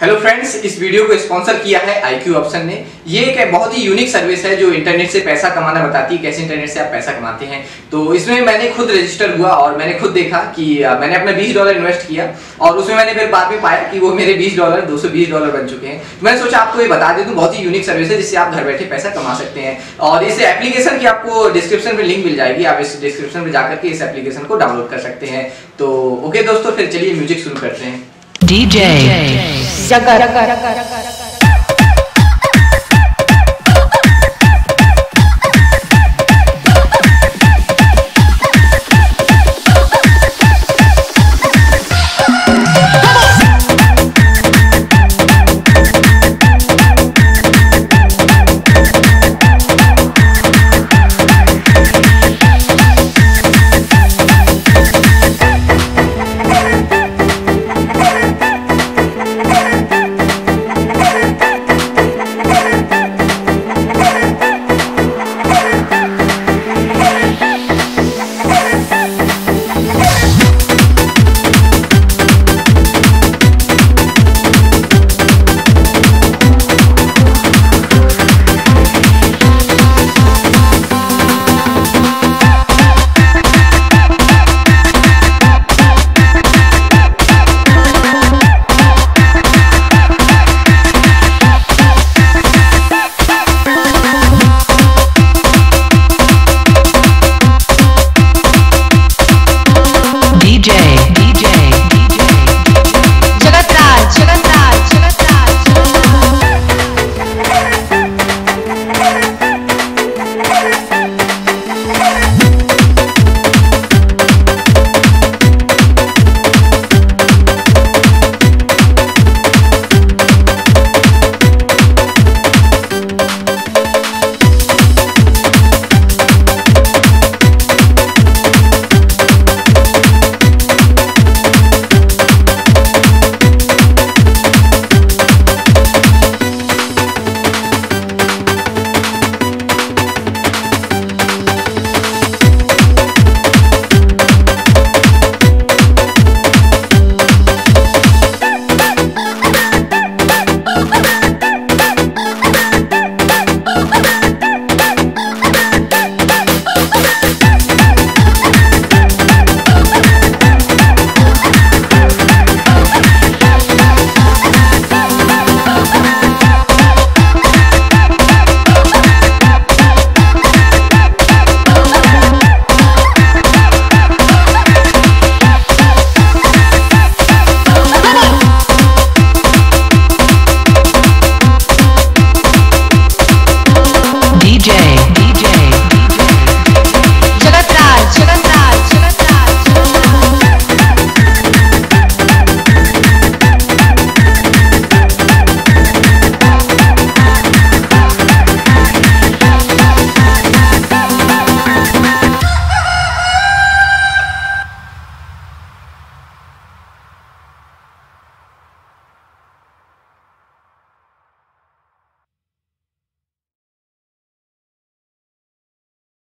Hello friends इस video को sponsor किया है IQ ऑप्शन ने। ये एक बहुत ही यूनिक सर्विस है जो इंटरनेट से पैसा कमाना बताती है कैसे इंटरनेट से आप पैसा कमाते हैं। तो इसमें मैंने खुद रजिस्टर हुआ और मैंने खुद देखा कि मैंने अपना 20 डॉलर इन्वेस्ट किया और उसमें मैंने फिर बाद में पाया कि वो मेरे 20 डॉलर 220 डॉलर बन चुके हैं। तो मैंने सोचा आपको ये बता दे दूँ बहुत ही यूनिक सर्विस है जिससे आप घर बैठे पैसा कमा सकते हैं। और इस एप्लीकेशन की आपको डिस्क्रिप्शन में लिंक मिल जाएगी आप इस डिस्क्रिप्शन में जाकर के इस एप्लीकेशन को डाउनलोड कर सकते हैं। तो ओके दोस्तों फिर चलिए म्यूज़िक शुरू करते हैं। DJ. Jaga, jaga.